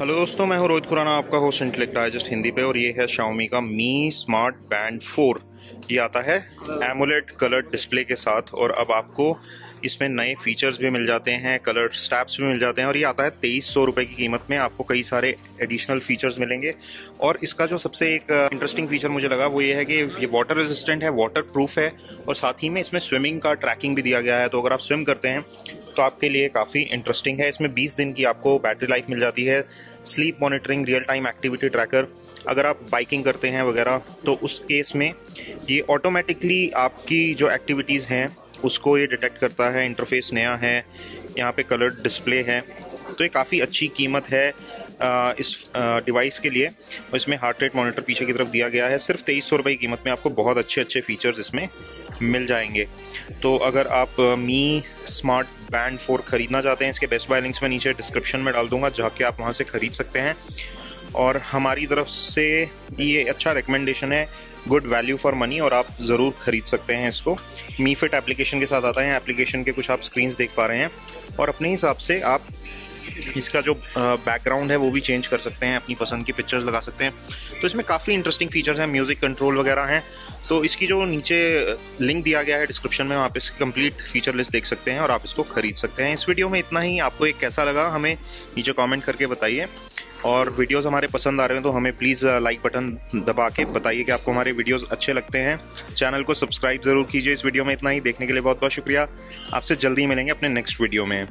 Hello दोस्तों, मैं हूँ रोहित खुराना, आपका होस्ट इंटेलेक्ट हिंदी पे और ये है शाओमी का मी स्मार्ट बैंड फोर ये आता है एमुलेट कलर डिस्प्ले के साथ और अब आपको इसमें नए फीचर्स भी मिल जाते हैं कलर स्टैप्स भी मिल जाते हैं और ये आता है तेईस सौ रुपए की कीमत में। आपको कई सारे एडिशनल फीचर्स मिलेंगे। और इसका जो सबसे एक इंटरेस्टिंग फीचर मुझे लगा वो ये है कि ये वाटर रेजिस्टेंट है वाटर प्रूफ है और साथ ही में इसमें स्विमिंग का ट्रैकिंग भी दिया गया है। तो अगर आप स्विम करते हैं तो आपके लिए काफ़ी इंटरेस्टिंग है। इसमें 20 दिन की आपको बैटरी लाइफ मिल जाती है। Sleep monitoring real time activity tracker अगर आप बाइकिंग करते हैं वगैरह तो उस केस में ये ऑटोमेटिकली आपकी जो एक्टिविटीज़ हैं उसको ये डिटेक्ट करता है इंटरफेस नया है, यहाँ पे कलर डिस्प्ले है। तो ये काफ़ी अच्छी कीमत है इस डिवाइस के लिए। इसमें हार्ट रेट मॉनिटर पीछे की तरफ़ दिया गया है। सिर्फ़ तेईस सौ रुपये की कीमत में आपको बहुत अच्छे अच्छे फीचर्स इसमें मिल जाएँगे। तो अगर आप मी स्मार्ट बैंड फोर ख़रीदना चाहते हैं, इसके बेस्ट बाय लिंक्स में नीचे डिस्क्रिप्शन में डाल दूँगा, जाके आप वहाँ से ख़रीद सकते हैं। और हमारी तरफ़ से ये अच्छा रिकमेंडेशन है गुड वैल्यू फॉर मनी और आप ज़रूर खरीद सकते हैं इसको। मीफिट एप्लीकेशन के साथ आता है एप्लीकेशन के कुछ आप स्क्रीन्स देख पा रहे हैं। और अपने हिसाब से आप इसका जो बैकग्राउंड है, वो भी चेंज कर सकते हैं, अपनी पसंद की पिक्चर्स लगा सकते हैं। तो इसमें काफ़ी इंटरेस्टिंग फीचर्स हैं म्यूज़िक कंट्रोल वगैरह हैं। तो इसकी जो नीचे लिंक दिया गया है डिस्क्रिप्शन में वहाँ पे इसकी कंप्लीट फीचर लिस्ट देख सकते हैं और आप इसको खरीद सकते हैं। इस वीडियो में इतना ही। आपको एक कैसा लगा, हमें नीचे कमेंट करके बताइए। और वीडियोस हमारे पसंद आ रहे हैं तो हमें प्लीज़ लाइक बटन दबा के बताइए कि आपको हमारे वीडियोस अच्छे लगते हैं। चैनल को सब्सक्राइब ज़रूर कीजिए इस वीडियो में इतना ही। देखने के लिए बहुत बहुत शुक्रिया। आपसे जल्दी मिलेंगे अपने नेक्स्ट वीडियो में।